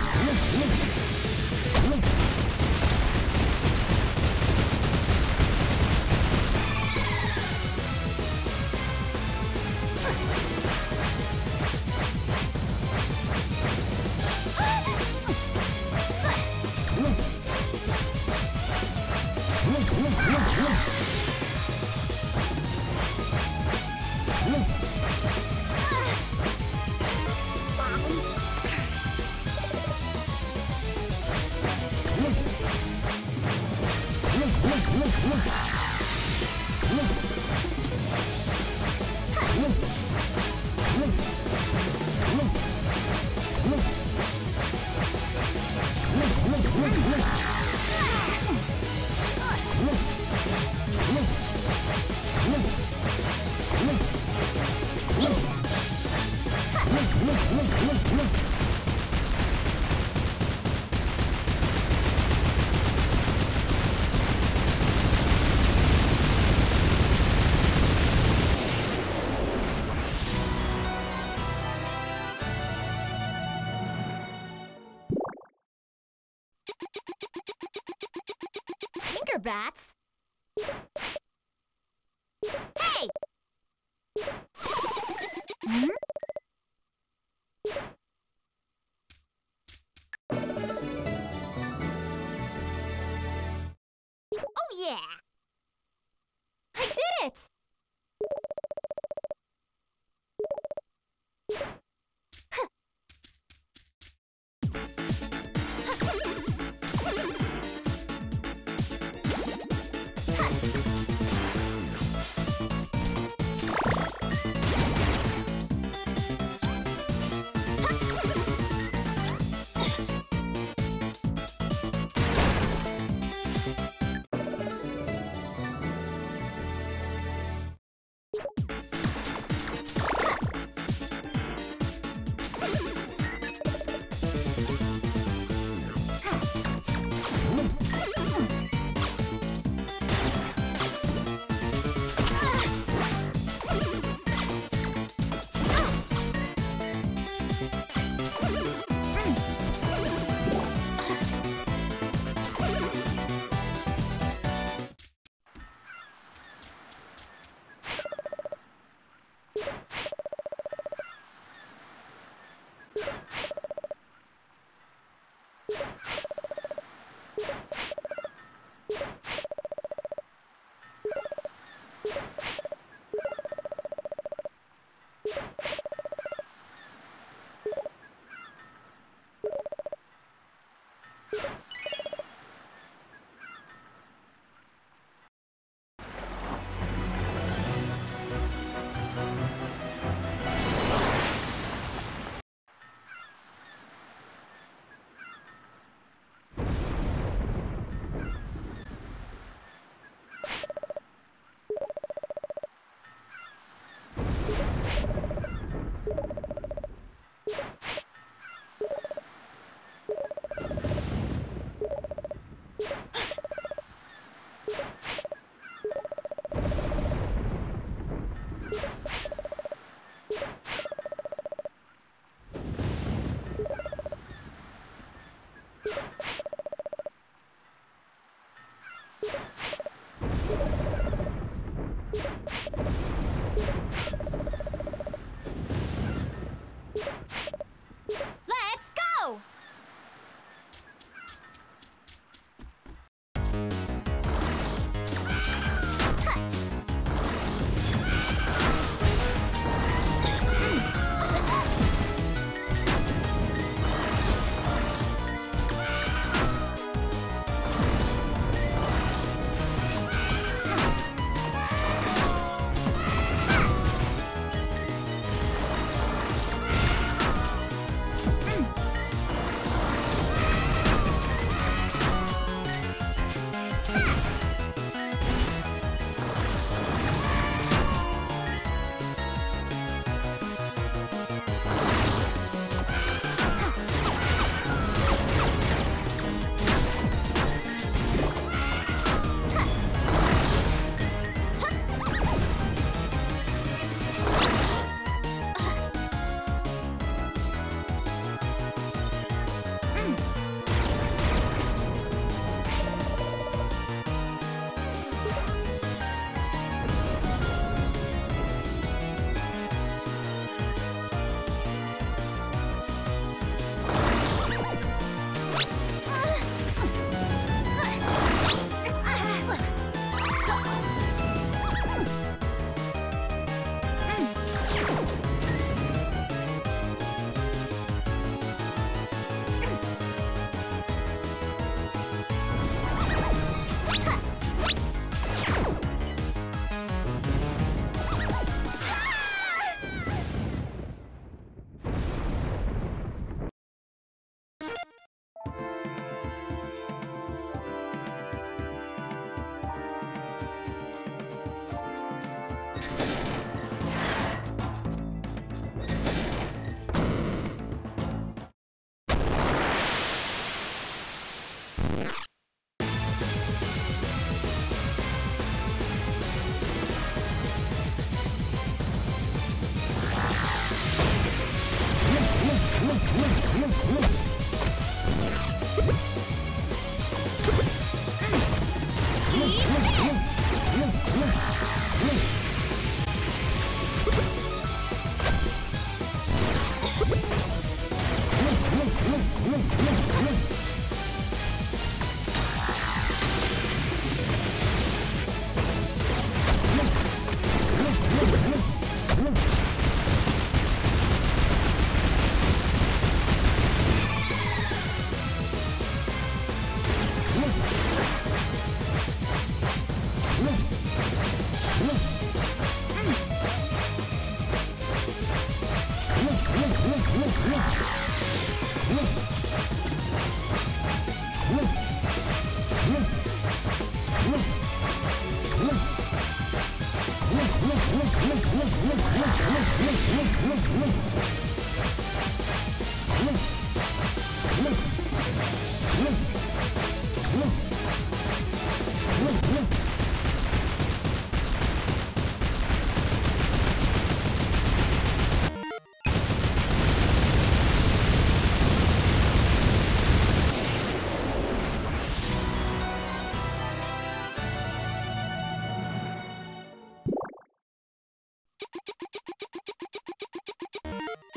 Let's go. Tinkerbats? Hey! Hmm? Oh yeah! I did it! Go!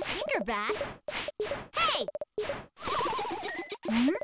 Tinderbats? Hey! Hmm?